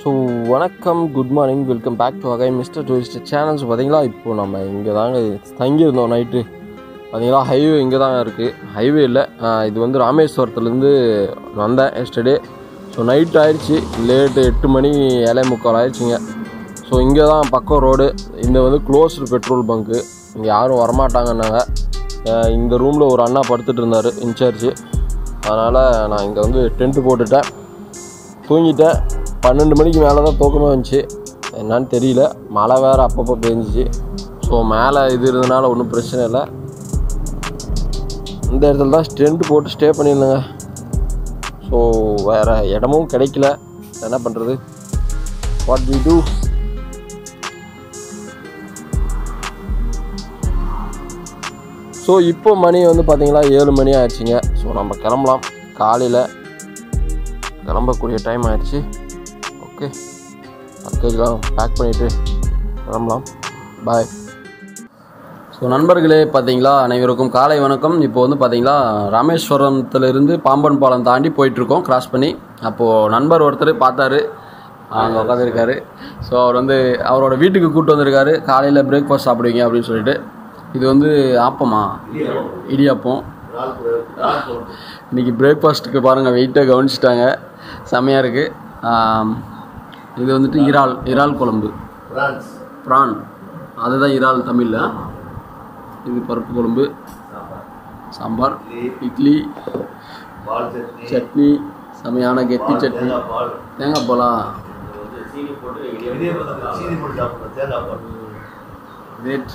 So வணக்கம் good morning welcome back to again Mister Tourist channels பார்த்தீங்களா இப்போது நம்ம இங்கே தாங்க தங்கியிருந்தோம் நைட்டு பார்த்தீங்களா ஹைவே இங்கே தாங்க இருக்குது ஹைவே இல்லை இது வந்து ராமேஸ்வரத்துலேருந்து வந்தேன் எஸ்டர்டே ஸோ நைட் ஆயிடுச்சு. லேட்டு எட்டு மணி ஏழை முக்கால் ஆயிடுச்சுங்க. ஸோ இங்கே தான் பக்கம் ரோடு இந்த வந்து க்ளோஸ்டு பெட்ரோல் பங்க்கு இங்கே யாரும் வரமாட்டாங்கன்னாங்க. இந்த ரூமில் ஒரு அண்ணா படுத்துட்டு இருந்தார் இன்சார்ஜ் அதனால் நான் இங்கே வந்து டென்ட்டு போட்டுட்டேன். தூங்கிட்டேன். பன்னெண்டு மணிக்கு மேலே தான் தூக்கமாக இருந்துச்சு என்னான்னு தெரியல. மழை வேறு அப்பப்போ பெஞ்சிச்சு. ஸோ மேலே இது இருந்தனால ஒன்றும் பிரச்சனை இல்லை. இந்த இடத்துல தான் ஸ்டெண்ட் போட்டு ஸ்டே பண்ணியிருந்தேங்க. ஸோ வேறு இடமும் கிடைக்கல. என்ன பண்ணுறது வாட் வி டூ ஸோ இப்போ மணி வந்து பார்த்திங்களா ஏழு மணி ஆயிடுச்சுங்க. ஸோ நம்ம கிளம்பலாம். காலையில் கிளம்பக்கூடிய டைம் ஆயிடுச்சு. ஓகே லக்கேஜ்லாம் பேக் பண்ணிவிட்டு கிளம்பலாம். பாய் ஸோ நண்பர்களே பார்த்தீங்களா? அனைவருக்கும் காலை வணக்கம். இப்போ வந்து பார்த்தீங்களா ராமேஸ்வரத்துலேருந்து பாம்பன் பாலம் தாண்டி போயிட்டுருக்கோம். கிராஸ் பண்ணி. அப்போது நண்பர் ஒருத்தர் பார்த்தாரு. அங்கே உட்காந்துருக்காரு ஸோ அவர் வந்து அவரோட வீட்டுக்கு கூப்பிட்டு வந்திருக்காரு. காலையில் பிரேக்ஃபாஸ்ட் சாப்பிடுவீங்க அப்படின்னு சொல்லிட்டு. இது வந்து ஆப்பமா? இடியாப்பம். இன்றைக்கி பிரேக்ஃபாஸ்ட்டுக்கு பாருங்கள் வெயிட்டை கவனிச்சிட்டாங்க. செம்மையாக இருக்குது இது வந்துட்டு இறால் இறால் குழம்பு. பிரான்ஸ். ப்ரான். அதுதான் இறால் தமிழில். இது பருப்பு குழம்பு. சாம்பார். இட்லி. சட்னி. செமையான கெட்டி சட்னி. தேங்காய் பால். தேங்காய் போலாம் இதே மாதிரி சீனி போட்டு சாப்பிடணும் தேங்காய் பால். கிரேட்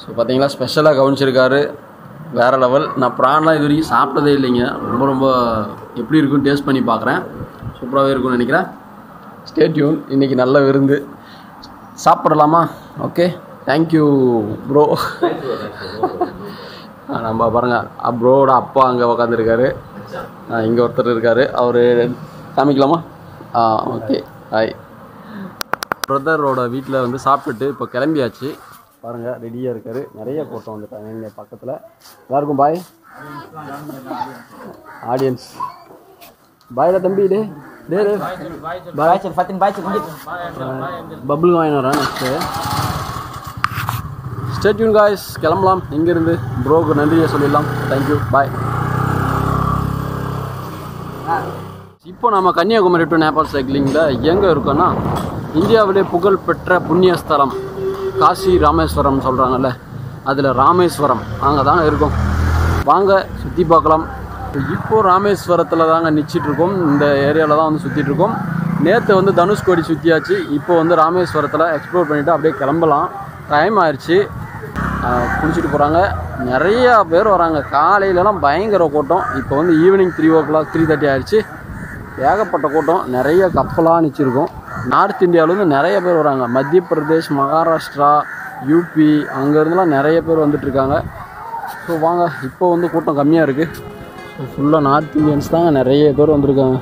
ஸோ பார்த்தீங்களா ஸ்பெஷலாக கவனிச்சிருக்காரு. வேறு லெவல் நான் ப்ரான்லாம் இது வரைக்கும் சாப்பிட்டதே இல்லைங்க. ரொம்ப ரொம்ப எப்படி இருக்குன்னு டேஸ்ட் பண்ணி பார்க்குறேன் சூப்பராகவே இருக்கும்னு நினைக்கிறேன். ஸ்டேட்யூன் இன்றைக்கி நல்ல விருந்து. சாப்பிடலாமா? ஓகே தேங்க்யூ ப்ரோ நம்ம பாருங்கள் ப்ரோவோட அப்பா அங்கே உக்காந்துருக்காரு. இங்கே ஒருத்தர் இருக்கார். அவர் காமிக்கலாமா? ஆ ஓகே ஹாய் பிரதரோட வீட்டில் வந்து சாப்பிட்டுட்டு இப்போ கிளம்பியாச்சு. பாருங்கள் ரெடியாக இருக்காரு. நிறைய கூட்டம் வந்துட்டாங்க இங்கே பக்கத்தில். எல்லாருக்கும் பாய் ஆடியன்ஸ் பாய்டா தம்பி டே டே டே bye Fatin baca sedikit. Bubble வாங்கி வரேன் நெக்ஸ்ட்டு ஸ்டேட்யூன் காய்ஸ் கிளம்பலாம். இங்கேருந்து ப்ரோக்கு நன்றியை சொல்லிடலாம். தேங்க்யூ பாய் இப்போ நம்ம கன்னியாகுமரி டு நேபாள் சைக்கிளிங்கில் எங்கே இருக்கோன்னா இந்தியாவிலே புகழ்பெற்ற புண்ணிய ஸ்தலம் காசி ராமேஸ்வரம் சொல்கிறாங்கல்ல அதில் ராமேஸ்வரம் அங்கே தாங்க இருக்கோம். வாங்க சுற்றி பார்க்கலாம். இப்போ ராமேஸ்வரத்தில் தாங்க நிச்சிட்டு இருக்கோம். இந்த ஏரியாவில் தான் வந்து சுற்றிட்டு இருக்கோம். நேற்று வந்து தனுஷ்கோடி சுற்றியாச்சு இப்போ வந்து ராமேஸ்வரத்தில் எக்ஸ்ப்ளோர் பண்ணிவிட்டு அப்படியே கிளம்பலாம். டைம் ஆயிடுச்சு குளிச்சுட்டு போகிறாங்க நிறையா பேர் வராங்க. காலையிலலாம் பயங்கர கூட்டம். இப்போ வந்து evening three o'clock three thirty ஆயிடுச்சு ஏகப்பட்ட கூட்டம். நிறைய கப்பலாக நிச்சிருக்கும். நார்த் இந்தியாவிலேருந்து நிறைய பேர் வராங்க. மத்திய பிரதேஷ் மகாராஷ்டிரா யூபி அங்கேருந்துலாம் நிறைய பேர் வந்துட்டு இருக்காங்க. ஸோ வாங்க. இப்போ வந்து கூட்டம் கம்மியாக இருக்குது ஃபுல்லாக நார்த் இந்தியன்ஸ் தாங்க நிறைய பேர் வந்திருக்காங்க.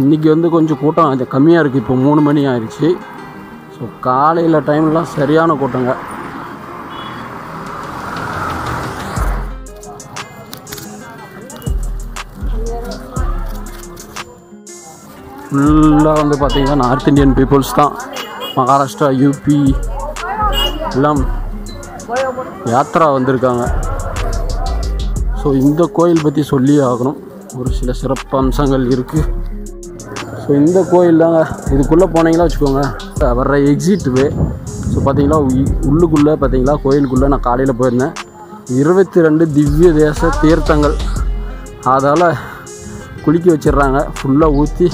இன்றைக்கி வந்து கொஞ்சம் கூட்டம் அது கம்மியாக இருக்குது இப்போ மூணு மணி ஆயிடுச்சு ஸோ காலையில் டைம்லாம் சரியான கூட்டங்க. ஃபுல்லாக வந்து பார்த்திங்கன்னா நார்த் இந்தியன் பீப்புள்ஸ் தான். மகாராஷ்டிரா யூபி எல்லாம் யாத்ரா வந்திருக்காங்க. ஸோ இந்த கோயில் பற்றி சொல்லியே ஆகணும். ஒரு சில சிறப்பு அம்சங்கள் இருக்குது ஸோ இந்த கோயில் தாங்க. இதுக்குள்ளே போனீங்கன்னா வச்சுக்கோங்க. வர்ற எக்ஸிட் வே. ஸோ பார்த்தீங்களா உள்ளுக்குள்ளே பார்த்தீங்களா கோயிலுக்குள்ளே நான் காலையில் போயிருந்தேன். இருபத்தி ரெண்டு திவ்ய தேச தீர்த்தங்கள். அதால் குளிக்க வச்சிடுறாங்க. ஃபுல்லாக ஊற்றி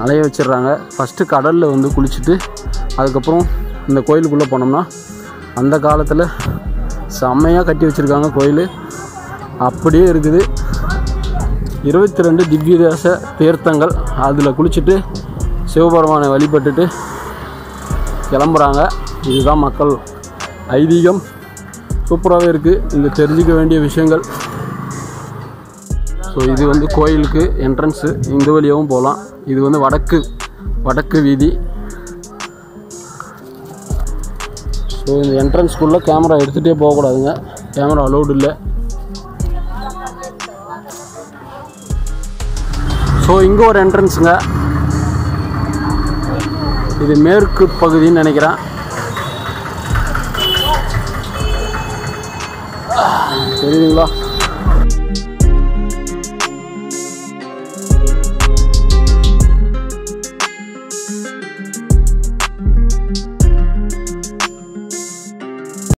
நலைய வச்சிடுறாங்க. ஃபஸ்ட்டு கடலில் வந்து குளிச்சுட்டு அதுக்கப்புறம் இந்த கோயிலுக்குள்ளே போனோம்னா அந்த காலத்தில் செம்மையாக கட்டி வச்சுருக்காங்க கோயில். அப்படியே இருக்குது. இருபத்தி ரெண்டு திவ்ய தேச தீர்த்தங்கள் அதில் குளிச்சுட்டு சிவபெருமானை வழிபட்டுட்டு கிளம்புறாங்க. இதுதான் மக்கள் ஐதீகம். சூப்பராகவே இருக்குது இந்த தெரிஞ்சிக்க வேண்டிய விஷயங்கள். ஸோ இது வந்து கோயிலுக்கு என்ட்ரன்ஸு இந்த வழியாகவும் போகலாம் இது வந்து வடக்கு வடக்கு வீதி. ஸோ இந்த என்ட்ரன்ஸ்குள்ளே கேமரா எடுத்துகிட்டே போகக்கூடாதுங்க. கேமரா அலௌடு இல்லை. ஸோ இங்கே ஒரு என்ட்ரன்ஸுங்க இது மேற்கு பகுதின்னு நினைக்கிறேன். தெரியுதுங்களா?